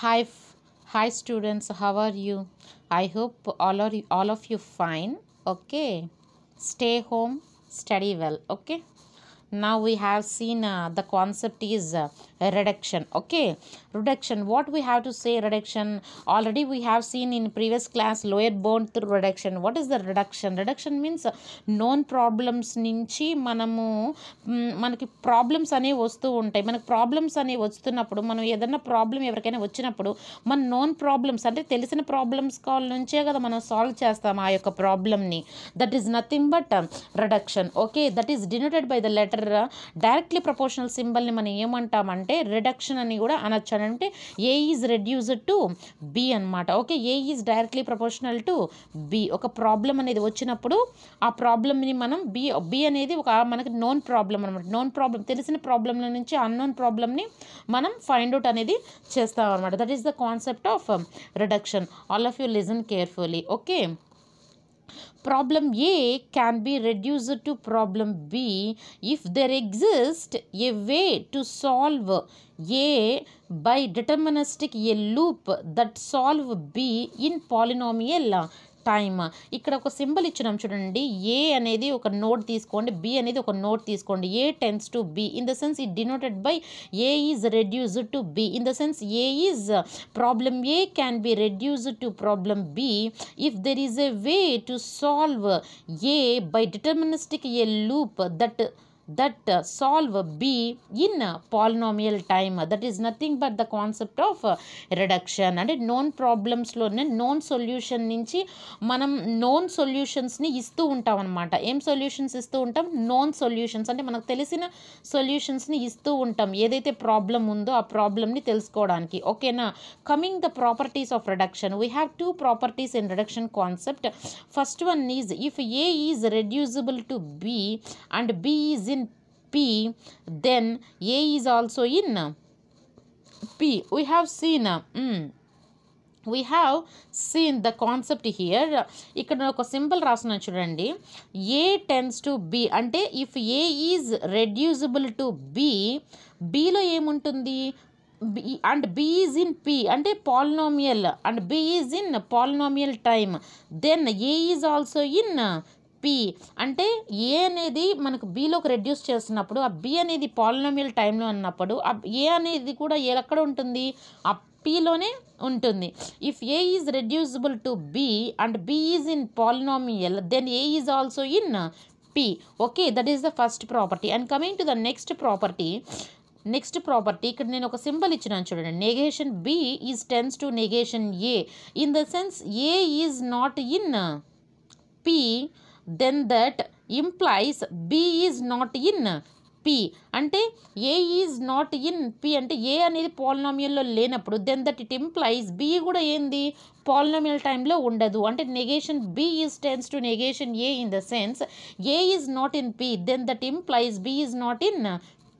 Hi, hi students. How are you? I hope all are all of you fine. Okay. Stay home, study well. Okay. Now we have seen uh, the concept is uh, reduction. Okay, reduction. What we have to say reduction? Already we have seen in previous class lower bound through reduction. What is the reduction? Reduction means known problems నుంచి మనము మనకి problems అనేవి వస్తూ ఉంటాయి మనకి problems అనేవి వస్తున్నప్పుడు మనం ఏదైనా ప్రాబ్లం ఎవరికైనా వచ్చినప్పుడు మన నోన్ ప్రాబ్లమ్స్ అంటే తెలిసిన ప్రాబ్లమ్స్ కాల్ నుంచే కదా మనం సాల్వ్ చేస్తాం ఆ యొక్క ప్రాబ్లమ్ని that is nothing but reduction okay that is denoted by the letter directly proportional సింబల్ని మనం ఏమంటామంటే అంటే రిడక్షన్ అని కూడా అనొచ్చు అని అంటే A is reduced to B అనమాట okay A is directly proportional to B ఒక ప్రాబ్లం అనేది వచ్చినప్పుడు ఆ ప్రాబ్లమ్ని మనం బి బి అనేది ఒక మనకి నోన్ ప్రాబ్లం అనమాట నోన్ ప్రాబ్లం తెలిసిన ప్రాబ్లంల నుంచి అన్నోన్ ప్రాబ్లమ్ని మనం ఫైండ్ అవుట్ అనేది చేస్తాం అనమాట that is the concept of reduction all of you listen carefully okay problem a can be reduced to problem b. If there exists a way to solve a by deterministic a loop that solve b in polynomial time ఇక్కడ ఒక symbol ఇచ్చినాం చూడండి ఏ అనేది ఒక note తీసుకోండి B అనేది ఒక note తీసుకోండి A tends to B in the sense it denoted by A is reduced to B in the sense A is problem A can be reduced to problem B if there is a way to solve a by deterministic a loop that that uh, solve b in uh, polynomial time. Uh, that is nothing but the concept of uh, reduction. అంటే known ప్రాబ్లమ్స్లోనే known solution నుంచి మనం known సొల్యూషన్స్ని ఇస్తూ ఉంటాం అనమాట ఏం solutions ఇస్తూ ఉంటాం? నోన్ సొల్యూషన్స్ అంటే మనకు తెలిసిన సొల్యూషన్స్ని ఇస్తూ ఉంటాం. ఏదైతే ప్రాబ్లం ఉందో ఆ ప్రాబ్లమ్ని తెలుసుకోవడానికి. ఓకేనా coming the properties of reduction we have two properties in reduction concept first one is if A is reducible to B and B is in P then A is also in P we have seen we have seen the concept here ఇక్కడ ఒక simple రాస్తున్నాను చూడండి ఏ tends to B అంటే if A is reducible to B below ఏముంటుంది and B is in P అంటే polynomial and B is in polynomial time then A is also in P అంటే ఏ అనేది మనకు బిలోకి రెడ్యూస్ చేస్తున్నప్పుడు ఆ బి అనేది పాలినోమియల్ టైంలో అన్నప్పుడు ఆ ఏ అనేది కూడా ఎక్కడ ఉంటుంది? ఆ పిలోనే ఉంటుంది. If A is reducible to B and B is in polynomial then A is also in P okay that is the first property and coming to the next property next property ఇక్కడ నేను ఒక symbol ఇచ్చినాను చూడండి. Negation B is tends to negation A in the sense A is not in P then that implies B is not in P అంటే A is not in P అంటే ఏ అనేది పాలినామియల్లో లేనప్పుడు then that it implies B కూడా ఏంది? Polynomial టైంలో ఉండదు. అంటే negation B is tends to negation A in the sense A is not in P then that implies B is not in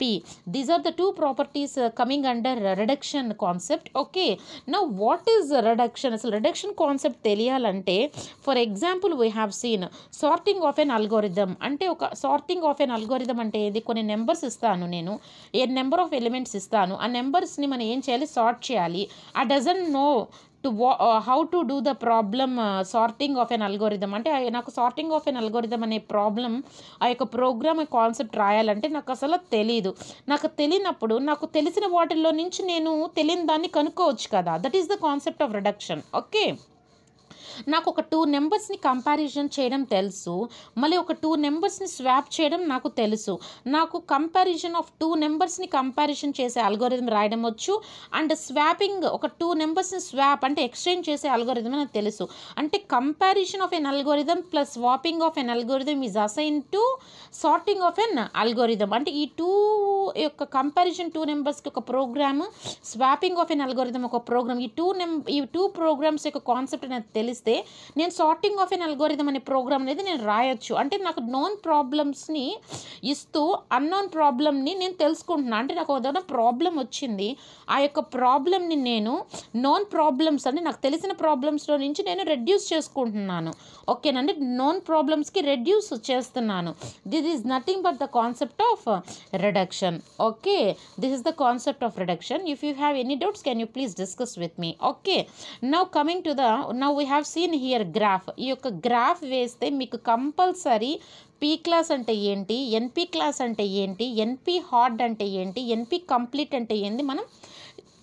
P. These are the two properties coming under reduction concept okay concept. What is what అసలు reduction? Concept తెలియాలంటే for example we have seen sorting of N algorithm అంటే ఒక sorting of N algorithm అంటే ఏది? కొన్ని numbers ఇస్తాను నేను. ఏ number of elements ఇస్తాను. ఆ నెంబర్స్ని మనం ఏం చేయాలి? సార్ట్ చేయాలి. ఆ doesn't know to how to do the problem sorting of N algorithm అంటే నాకు సార్టింగ్ ఆఫ్ ఎన్ అల్గోరిథం అనే ప్రాబ్లం ఆ యొక్క ప్రోగ్రామ్ కాన్సెప్ట్ రాయాలంటే నాకు అసలు తెలియదు నాకు తెలియనప్పుడు నాకు తెలిసిన వాటిల్లో నుంచి నేను తెలియని దాన్ని కనుక్కోవచ్చు కదా. That is the concept of reduction okay నాకు ఒక టూ నెంబర్స్ని కంపారిజన్ చేయడం తెలుసు. మళ్ళీ ఒక టూ నెంబర్స్ని స్వాప్ చేయడం నాకు తెలుసు. నాకు కంపారిజన్ ఆఫ్ టూ నెంబర్స్ని కంపారిజన్ చేసే అల్గోరిథం రాయడం వచ్చు. అండ్ స్వాపింగ్ ఒక టూ నెంబర్స్ని స్వాప్ అంటే ఎక్స్చేంజ్ చేసే అల్గోరిథం నాకు తెలుసు. అంటే comparison of N algorithm plus swapping of N algorithm is assign to sorting of N algorithm అంటే ఈ టూ యొక్క కంపారిజన్ టూ నెంబర్స్కి ఒక program swapping of N algorithm ఒక ప్రోగ్రామ్ ఈ టూ నెం ఈ టూ ప్రోగ్రామ్స్ యొక్క కాన్సెప్ట్ నాకు తెలిస్తే ఇస్తే నేను సార్టింగ్ ఆఫ్ ఎన్ అల్గోరిథం అనే ప్రోగ్రామ్ అనేది నేను రాయొచ్చు. అంటే నాకు నోన్ ప్రాబ్లమ్స్ని ఇస్తూ అన్నోన్ ప్రాబ్లమ్ని నేను తెలుసుకుంటున్నాను అంటే నాకు ఏదైనా ప్రాబ్లం వచ్చింది ఆ యొక్క ప్రాబ్లమ్ని నేను నోన్ ప్రాబ్లమ్స్ అంటే నాకు తెలిసిన ప్రాబ్లమ్స్లో నుంచి నేను రెడ్యూస్ చేసుకుంటున్నాను. ఓకేనండి నోన్ ప్రాబ్లమ్స్కి రెడ్యూస్ చేస్తున్నాను. This is nothing but the concept of reduction okay this is the concept of reduction if you have any doubts can you please discuss with me okay now coming to the now we have seen here graph. ఈ యొక్క graph వేస్తే మీకు compulsory P class అంటే ఏంటి NP class అంటే ఏంటి NP hard అంటే ఏంటి ఎన్పీ కంప్లీట్ అంటే ఏంటి మనం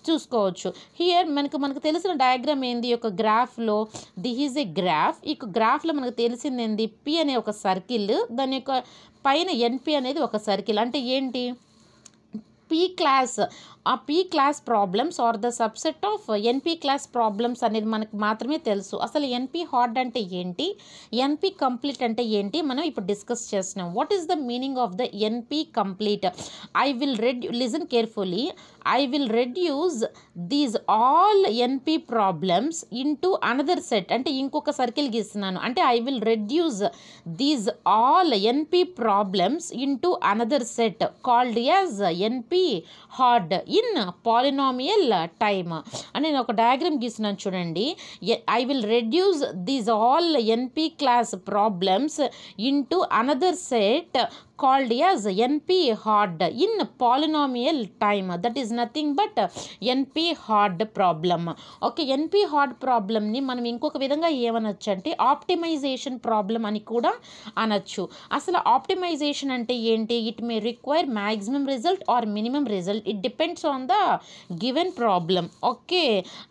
చూసుకోవచ్చు. హియర్ మనకు మనకు తెలిసిన డయాగ్రామ్ ఏంది? ఒక యొక్క గ్రాఫ్లో ది ఈజ్ ఏ గ్రాఫ్. ఈ గ్రాఫ్లో మనకు తెలిసింది ఏంది? పి అనే ఒక సర్కిల్. దాని యొక్క పైన ఎన్పి అనేది ఒక సర్కిల్. అంటే ఏంటి? పీ క్లాస్ ఆ P class problems are the subset of NP class problems అనేది మనకు మాత్రమే తెలుసు. అసలు ఎన్పీ హార్డ్ అంటే ఏంటి? ఎన్పీ కంప్లీట్ అంటే ఏంటి? మనం ఇప్పుడు డిస్కస్ చేస్తున్నాం. What is the meaning of the NP complete I will red listen carefully I will reduce these all NP problems into another set అంటే ఇంకొక సర్కిల్ గీస్తున్నాను అంటే I will reduce these all NP problems into another set called as NP hard in polynomial time. అని నేను ఒక diagram గీసినాను చూడండి. I will reduce these all NP class problems into another set called as NP hard. In polynomial time that is nothing but NP hard problem. Okay NP hard ప్రాబ్లమ్ని మనం ఇంకొక విధంగా ఏమనొచ్చు అంటే ఆప్టిమైజేషన్ ప్రాబ్లం అని కూడా అనొచ్చు. అసలు ఆప్టిమైజేషన్ అంటే ఏంటి? It may require maximum result or minimum result it depends on the given problem okay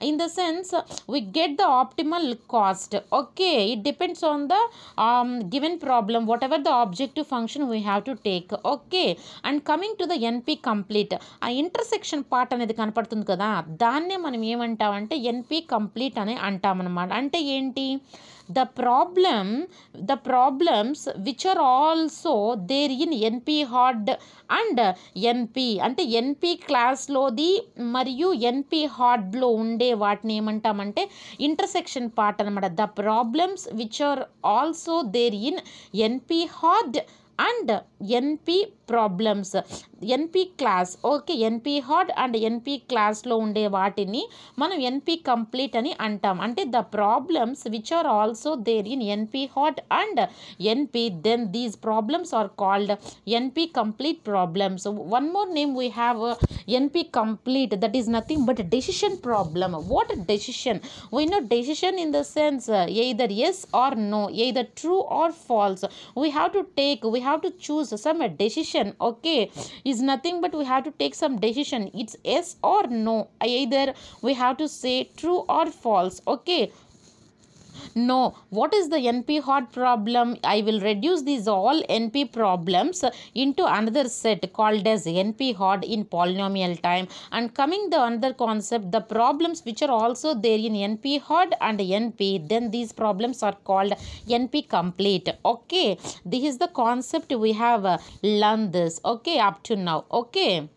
in the sense we get the optimal cost okay it depends on the um, given problem whatever the objective function we have to take okay and coming to the np complete ఆ intersection part అనేది కనపడుతుంది కదా దాన్నే మనం ఏమంటామంటే ఎన్పి complete అని అంటామన్నమాట అంటే ఏంటి the problem the problems which are also there in NP hard and NP అంటే ఎన్పి క్లాస్లోది మరియు ఎన్పి హార్డ్లో ఉండే వాటిని ఏమంటామంటే ఇంటర్సెక్షన్ పార్ట్ అనమాట the problems which are also there in NP hard and NP problems NP class okay NP hard and NP క్లాస్లో ఉండే వాటిని మనం ఎన్పి కంప్లీట్ అని అంటాం అంటే the problems which are also there in NP hard and NP then these problems are called NP complete problems one more name we have NP complete that is nothing but decision problem what decision we know decision in the sense either yes or no either true or false we have to take we have to choose some decision okay is nothing but we have to take some decision. It's yes or no. Either we have to say true or false okay no what is the np hard problem? I will reduce these all np problems into another set called as np hard in polynomial time. And coming the another concept the problems which are also there in np hard and np then these problems are called np complete. Okay this is the concept we have learned this. Okay up to now. Okay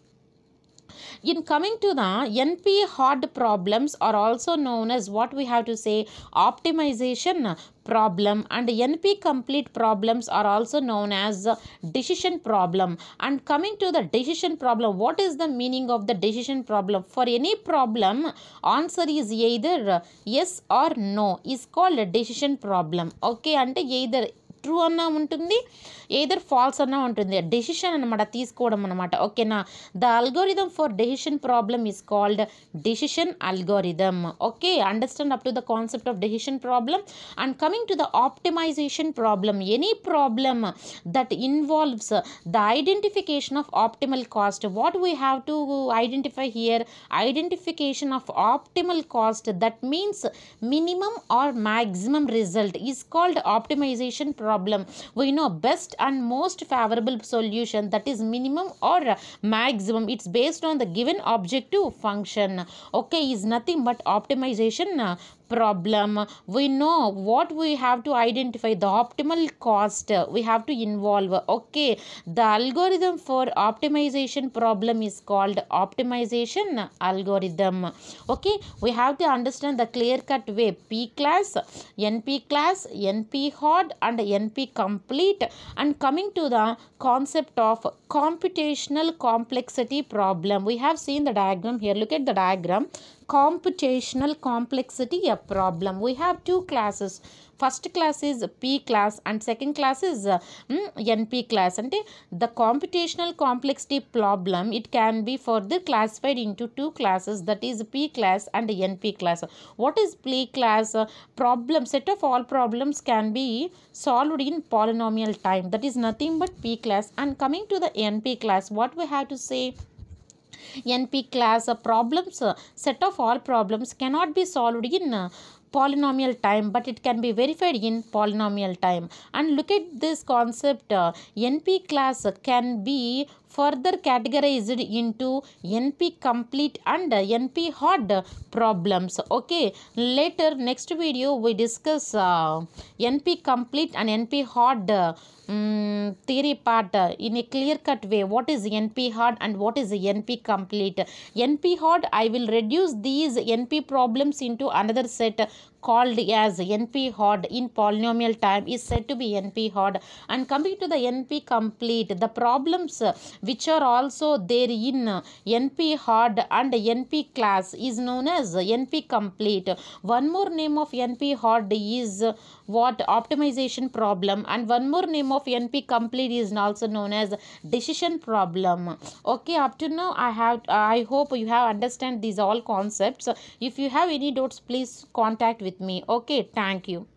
in coming to the np hard problems are also known as what we have to say optimization problem and np complete problems are also known as decision problem. And coming to the decision problem what is the meaning of the decision problem? For any problem answer is either yes or no is called a decision problem. Okay అంటే either true అన్నా ఉంటుంది either falls అన్నా ఉంటుంది. Decision అనమాట తీసుకోవడం అనమాట ఓకేనా? The algorithm for decision problem is called decision algorithm okay? Understand up to the concept of decision problem and coming to the optimization problem. Any problem that involves the identification of optimal cost. What we have to identify here? Identification of optimal cost that means minimum or maximum result. Is called optimization problem problem. We know best and most favorable solution that is minimum or maximum. It's based on the given objective function. Okay is nothing but optimization problem. We know what we have to identify the optimal cost we have to involve. Okay the algorithm for optimization problem is called optimization algorithm. Okay we have to understand the clear cut way. P class np class np hard and np complete. And coming to the concept of computational complexity problem we have seen the diagram here. Look at the diagram computational complexity a problem. We have two classes. First class is p class and second class is uh, hmm, np class. And uh, the computational complexity problem it can be further classified into two classes. That is p class and np class. What is p class? Uh, problem set of all problems can be solved in polynomial time. That is nothing but p class. And coming to the np class what we have to say? NP class problems set of all problems cannot be solved in uh, polynomial time but it can be verified in polynomial time. And look at this concept uh, np class can be further categorized into np complete and np hard problems. Okay later next video we discuss uh, np complete and np hard mm, theory part in a clear cut way. What is np hard and what is np complete? Np hard i will reduce these np problems into another set called as np hard in polynomial time is said to be np hard and coming to the np complete the problems which are also there in np hard and np class is known as np complete. One more name of np hard is what? Optimization problem. And one more name of np complete is also known as decision problem. Okay up to now i have i hope you have understand these all concepts. If you have any doubts please contact with me. Okay thank you